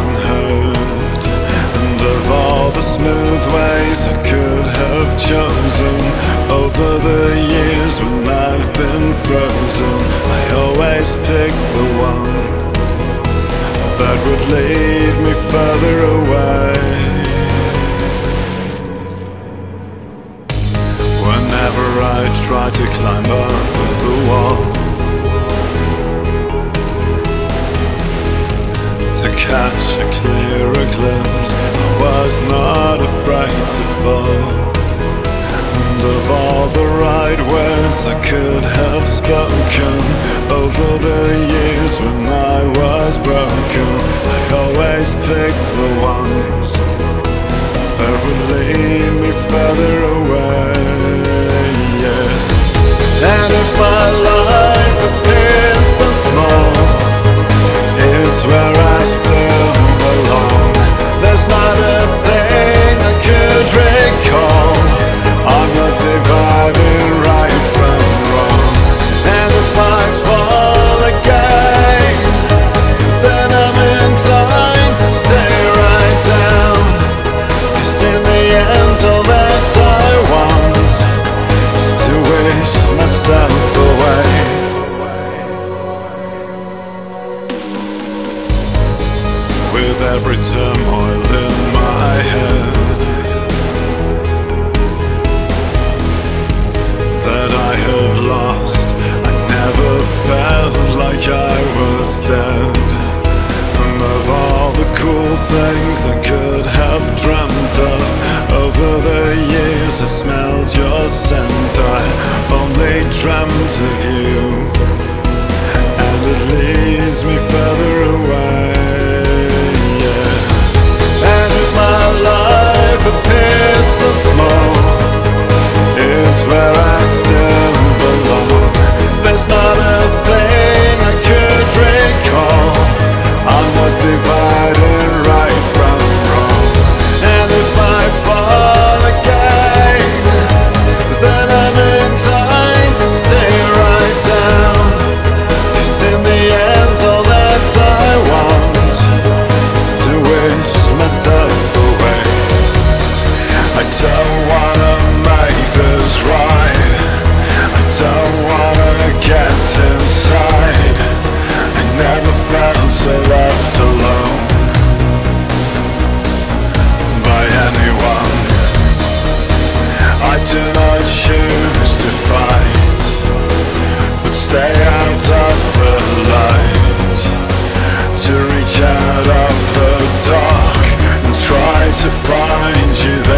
unheard. And of all the smooth ways I could have chosen Over the years when I've been frozen I always pick the one That would lead me further away. Whenever I try to climb up the wall catch a clearer glimpse, I was not afraid to fall. And of all the right words I could have spoken over the years when I was broken, With every turmoil in my head. That I have lost I never felt like I was dead. And of all the cool things I could have dreamt of Over the years I smelled your scent. I only dreamt of you. And it leads me stay out of the light. To reach out of the dark and try to find you